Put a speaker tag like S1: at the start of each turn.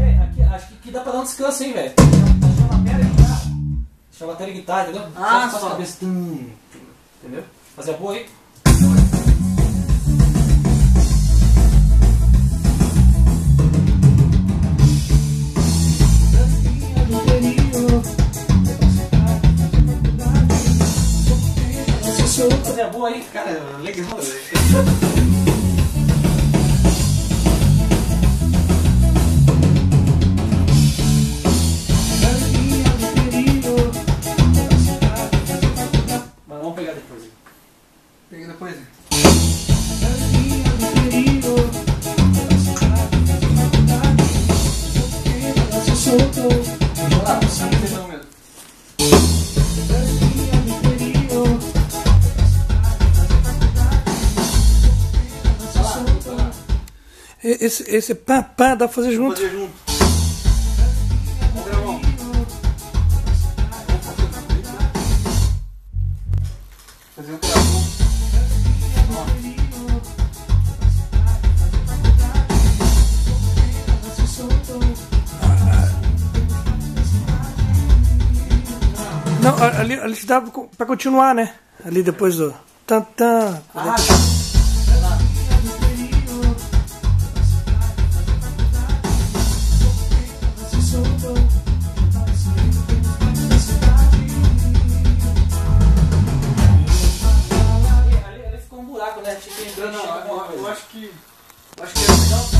S1: É, acho que aqui dá pra dar um descanso, hein, velho. Deixa a bateria de guitarra. Deixa a bateria de guitarra, entendeu?
S2: Ah,
S1: Só
S2: só.
S1: a cabeça. Entendeu? Fazer a boa aí. Fazer a boa aí.
S2: Cara, legal, velho.
S1: Mas vamos pegar depois aí.
S2: Pega depois.
S1: Vamos
S3: Esse, esse pá, pá, dá pra fazer junto.
S2: fazer junto. Fazer um gravão.
S3: Não, ali, ali dá pra continuar, né? Ali depois do. Tan, tan.
S1: Ah, Um né?
S2: Eu, acho que. Acho que é.